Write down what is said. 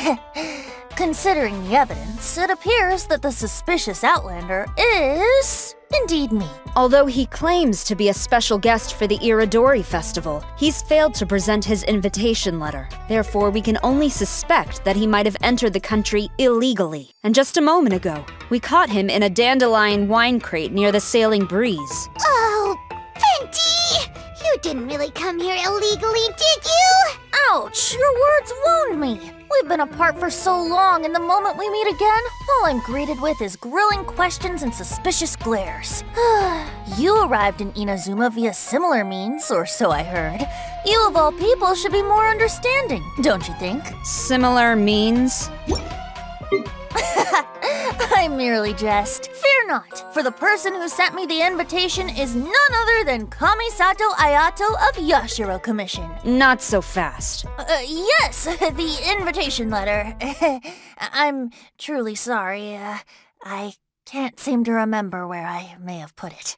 Considering the evidence, it appears that the suspicious Outlander is indeed me. Although he claims to be a special guest for the Irodori Festival, he's failed to present his invitation letter. Therefore, we can only suspect that he might have entered the country illegally. And just a moment ago, we caught him in a dandelion wine crate near the Sailing Breeze. Oh, Venti! You didn't really come here illegally, did you? Ouch! Your words wound me. We've been apart for so long, and the moment we meet again, all I'm greeted with is grilling questions and suspicious glares. you arrived in Inazuma via similar means, or so I heard. You, of all people, should be more understanding, don't you think? Similar means? I merely jest. Not, for the person who sent me the invitation is none other than Kamisato Ayato of Yashiro Commission. Not so fast. Uh, yes, the invitation letter. I'm truly sorry. Uh, I can't seem to remember where I may have put it.